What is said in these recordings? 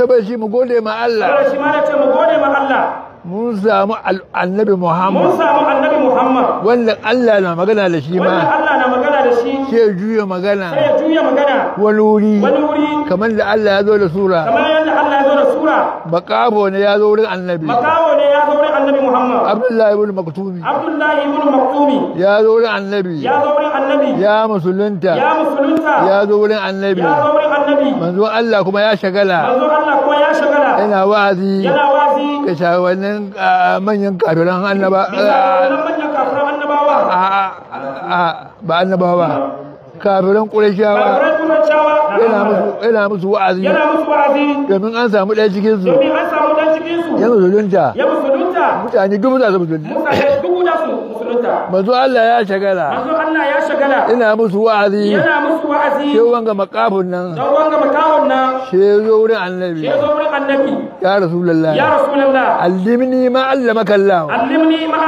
saboda shi mu gode ma Allah. Saboda shi ma na ce mu gode ma Allah. Mun samu annabi mun Muhammad samu annabi Muhammad. Wanda Allah na magana da shi wanda ma Allah na magana da shi. Sai juya sai magana ya juya magana. Wani wuri. Wani wuri. Kamar da Allah ya zo da sura. Kamar yadda Allah ya zo da sura. Bakabo ne ya zo wurin annabi. Makawo ne ya zo wurin annabi Muhammad. Abdullahi ibn Maktumi Abdullahi ibn Maktumi ya zo wurin annabi. Ya zo wurin annabi. Ya musulunta. Ya musulunta. Ya zo wurin annabi. Ya zo wurin annabi. Manzo Allah kuma ya shagala. Manzo Allah ya shagala yana wa'azi. Yana wazi ga shawannin manyan kafiran annaba manyan kafiran annabawa. a ba annabawa ba. Kafiran kurancawa yana musu wa'azi. Yana musu wa'azi. Domin an samu ɗaya cikin su ya musulunta. Mutane dubu za su musulunta. Musulunta. Manzo Allah ya shagala. Manzo Allah ya shagala. Ina musu wa'azi. Yana musu wa'azi. Sai wanga makafin nan. Don wanga makawon nan. Sai ya zo wurin annabi. Ya zo wurin annabi. Ya rasulullah ya rasulullah allimni ma allamaka Allah. Allimni ma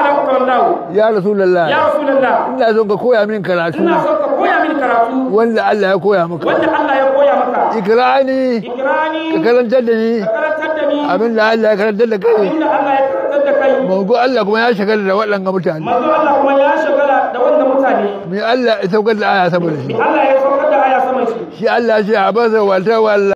alamka Allah. Ya rasulullah ya rasulullah ina son ka koya min karatu. Ina so ka koya mini karatu. Wanda Allah ya koya maka. Wanda Allah ya koya maka. Ikrani. Ikrani. Ka karantar da ni ka karantar da ni abin da Allah ya karantar da kai. Inda Allah ya karantar da kai. Manzo Allah kuma ya shagala da waɗanga mutane. Manzo Allah kuma ya shagala da wanda mutane. Mai Allah ya saukar da aya saboda shi? Allah ya saukar da aya saman shi? Shi Allah ya ce a basa wata walla